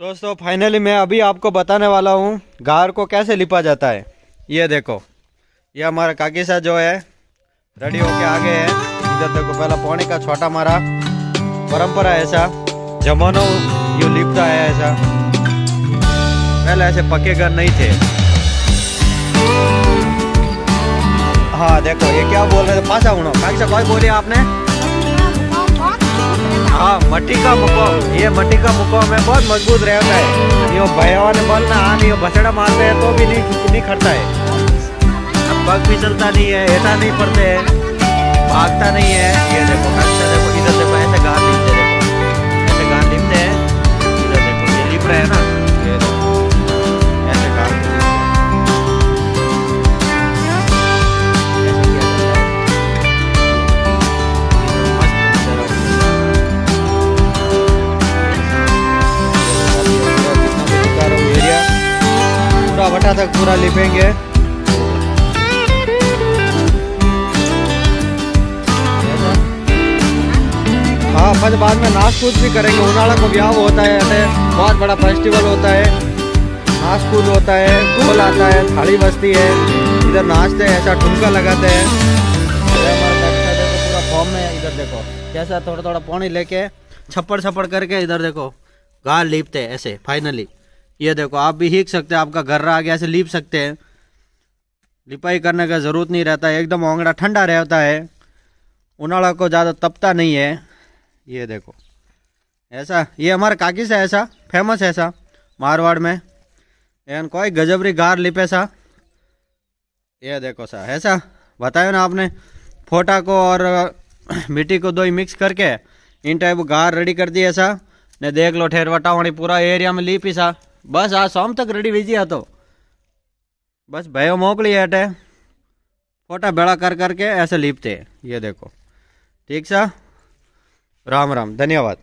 दोस्तों फाइनली मैं अभी आपको बताने वाला हूँ, गार को कैसे लिपा जाता है। ये देखो, ये हमारा काकी सा जो है रेडी होके आगे है। इधर देखो, पहला पौने का छोटा मारा। परंपरा ऐसा, जमानो यू लिपता है ऐसा। पहले ऐसे पक्के घर नहीं थे। हाँ देखो, ये क्या बोल रहे थे? पासा उड़ो। काकी सा कोई बोलिए आपने? हाँ मट्टी का मुकाम। ये मट्टी का मुकाम है, बहुत मज़बूत रहता है। यो भैया बल ना हाँ यो बछड़ा मारते हैं तो भी नहीं नहीं खड़ता है। अब पग फिसलता नहीं है, ऐसा नहीं पड़ते है। भागता नहीं है। ये देखो भट्टा तक पूरा लिपेंगे। हाँ फिर बाद में नाच कूद भी करेंगे। उनाड़ा को ब्याह होता है, ऐसे बहुत बड़ा फेस्टिवल होता है। नाच कूद होता है, ढोल आता है, थाली बजती है, इधर नाचते हैं, ऐसा ठुमका लगाते हैं। पूरा कैसा थोड़ा थोड़ा पानी लेके छप्पड़ छप्पड़ करके इधर देखो, गाल लीपते ऐसे फाइनली ये देखो, आप भी हीक सकते हैं, आपका घर आ गया, ऐसे लीप सकते हैं। लिपाई करने का ज़रूरत नहीं रहता है, एकदम ओंगड़ा ठंडा रहता है। उनाड़ा को ज़्यादा तपता नहीं है। ये देखो, ऐसा, ये हमारे काकी से ऐसा, फ़ेमस है ऐसा, मारवाड़ में। एन कोई गजबरी गार लिपे सा ये देखो सा, ऐसा, बतायो ना आपने, फोटा को और मिट्टी को दो ही मिक्स करके, इन टाइप गार रेडी कर दी ऐसा। ने देख लो ठेर वटावणी पूरा एरिया में लीपी सा। बस आ शाम तक रेडी वीजिए तो। बस भयो लिया है फोटा बेड़ा कर करके ऐसे लीपते। ये देखो। ठीक सा? राम राम, धन्यवाद।